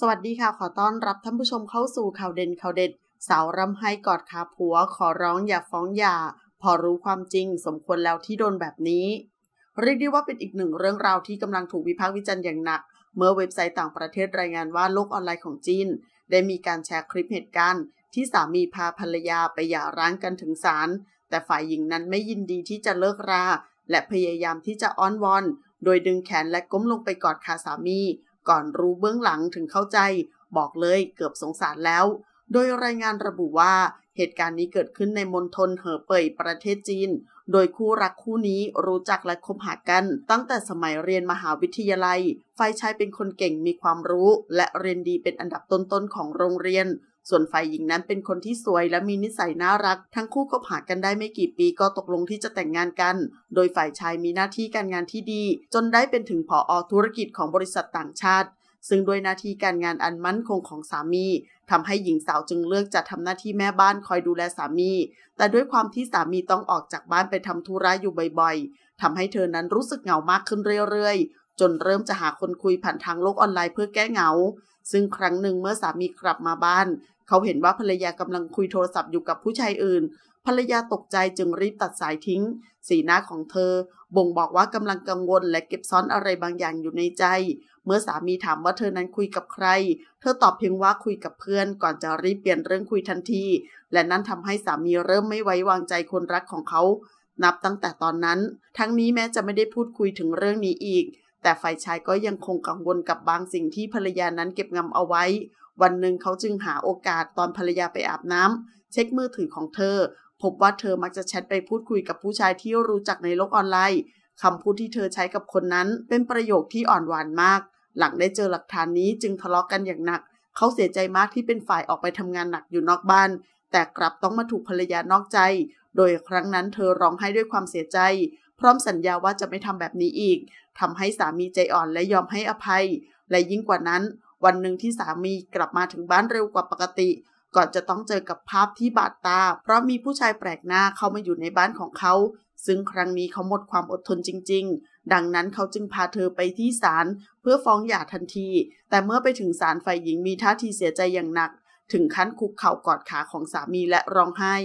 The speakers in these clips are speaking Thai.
สวัสดีค่ะ ขอต้อนรับท่านผู้ชมเข้าสู่ข่าวเด่นข่าวเด็ด สาวรำไห้กอดขาผัว ขอร้องอย่าฟ้องหย่า พอรู้ความจริง สมควรแล้วที่โดนแบบนี้ เรียกได้ว่าเป็นอีกหนึ่งเรื่องราวที่กำลังถูกวิพากษ์วิจารณ์อย่างหนัก เมื่อเว็บไซต์ต่างประเทศรายงานว่าโลกออนไลน์ของจีน ได้มีการแชร์คลิปเหตุการณ์ ที่สามีพาภรรยาไปหย่าร้างกันถึงศาลแต่ฝ่ายหญิงนั้นไม่ยินดีที่จะเลิกรา และพยายามที่จะอ้อนวอน โดยดึงแขนและก้มลงไปกอดขาสามี ก่อนรู้เบื้องหลังถึงเข้าใจ บอกเลยเกือบสงสารแล้ว โดยรายงานระบุว่าเหตุการณ์นี้เกิดขึ้นในมณฑลเหอเป่ยประเทศจีน โดยคู่รักคู่นี้รู้จักและคบหากัน ตั้งแต่สมัยเรียนมหาวิทยาลัย ฝ่ายชายเป็นคนเก่งมีความรู้ และเรียนดีเป็นอันดับต้นๆของโรงเรียน ส่วนฝ่ายหญิงนั้นเป็นคนที่สวยและมีนิสัยน่ารัก ทั้งคู่ก็ผ่ากันได้ไม่กี่ปีก็ตกลงที่จะแต่งงานกัน โดยฝ่ายชายมีหน้าที่การงานที่ดี จนได้เป็นถึงผออธุรกิจของบริษัทต่างชาติ ซึ่งด้วยหน้าที่การงานอันมั่นคงของสามีทำให้หญิงสาวจึงเลือกจะทำหน้าที่แม่บ้านคอยดูแลสามี แต่ด้วยความที่สามีต้องออกจากบ้านไปทำธุระอยู่บ่อยๆทำให้เธอนั้นรู้สึกเหงามากขึ้นเรื่อยๆ จนเริ่มจะหาคนคุยผ่านทางโลกออนไลน์เพื่อแก้เหงา ซึ่งครั้งหนึ่งเมื่อสามีกลับมาบ้าน เขาเห็นว่าภรรยากำลังคุยโทรศัพท์อยู่กับผู้ชายอื่น ภรรยาตกใจจึงรีบตัดสายทิ้ง สีหน้าของเธอ บ่งบอกว่ากำลังกังวลและเก็บซ่อนอะไรบางอย่างอยู่ในใจ เมื่อสามีถามว่าเธอนั้นคุยกับใคร เธอตอบเพียงว่าคุยกับเพื่อนก่อนจะรีบเปลี่ยนเรื่องคุยทันที และนั่นทำให้สามีเริ่มไม่ไว้วางใจคนรักของเขา นับตั้งแต่ตอนนั้น ทั้งนี้แม้จะไม่ได้พูดคุยถึงเรื่องนี้อีก แต่ฝ่ายชายก็ยังคงกังวลกับบางสิ่งที่ภรรยานั้นเก็บงำเอาไว้ วันหนึ่งเขาจึงหาโอกาสตอนภรรยาไปอาบน้ำเช็คมือถือของเธอ พบว่าเธอมักจะแชทไปพูดคุยกับผู้ชายที่รู้จักในโลกออนไลน์คำพูดที่เธอใช้กับคนนั้นเป็นประโยคที่อ่อนหวานมาก หลังได้เจอหลักฐานนี้จึงทะเลาะกกันอย่างหนัก เขาเสียใจมากที่เป็นฝ่ายออกไปทำงานหนักอยู่นอกบ้าน แต่กลับต้องมาถูกภรรยานอกใจ โดยครั้งนั้นเธอร้องไห้ด้วยความเสียใจ พร้อมสัญญาว่าจะไม่ทำแบบนี้อีกทำให้สามีใจอ่อนและยอมให้อภัย และยิ่งกว่านั้น วันหนึ่งที่สามีกลับมาถึงบ้านเร็วกว่าปกติ ก่อนจะต้องเจอกับภาพที่บาดตา เพราะมีผู้ชายแปลกหน้าเข้ามาอยู่ในบ้านของเขา ซึ่งครั้งนี้เขาหมดความอดทนจริง ๆ ดังนั้นเขาจึงพาเธอไปที่ศาลเพื่อฟ้องหย่าทันที แต่เมื่อไปถึงศาลฝ่ายหญิงมีท่าทีเสียใจอย่างหนัก ถึงขั้นคุกเข่ากอดขาของสามีและร้องไห้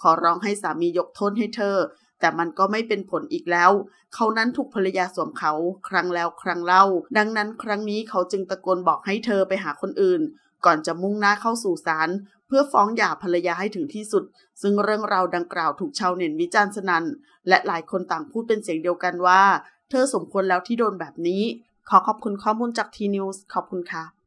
ขอร้องให้สามียกโทษให้เธอ แต่มันก็ไม่เป็นผลอีกแล้ว เขานั้นถูกภรรยาสวมเขาครั้งแล้วครั้งเล่า ดังนั้นครั้งนี้เขาจึงตะโกนบอกให้เธอไปหาคนอื่น ก่อนจะมุ่งหน้าเข้าสู่ศาลเพื่อฟ้องหย่าภรรยาให้ถึงที่สุด ซึ่งเรื่องราวดังกล่าวถูกชาวเน็ตวิจารณ์สนัน่น และหลายคนต่างพูดเป็นเสียงเดียวกันว่า เธอสมควรแล้วที่โดนแบบนี้ ขอขอบคุณข้อมูลจากทีนิวส์ขอบคุณค่ะ